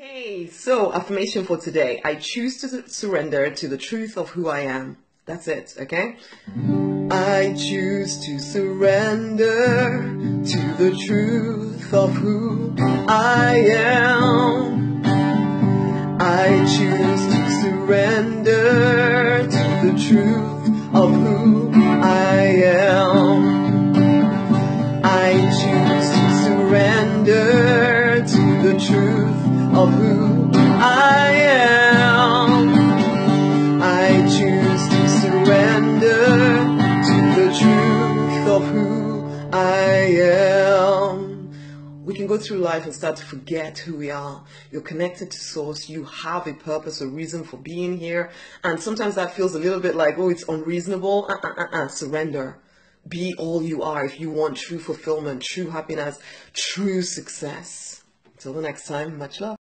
Hey, so affirmation for today. I choose to surrender to the truth of who I am. That's it, okay? I choose to surrender to the truth of who I am. I choose to surrender to the truth of who I am. Of who I am. I choose to surrender to the truth of who I am. We can go through life and start to forget who we are. You're connected to source. You have a purpose, a reason for being here. And sometimes that feels a little bit like, oh, it's unreasonable. Uh, uh, uh, uh. Surrender. Be all you are if you want true fulfillment, true happiness, true success. Till the next time, much love.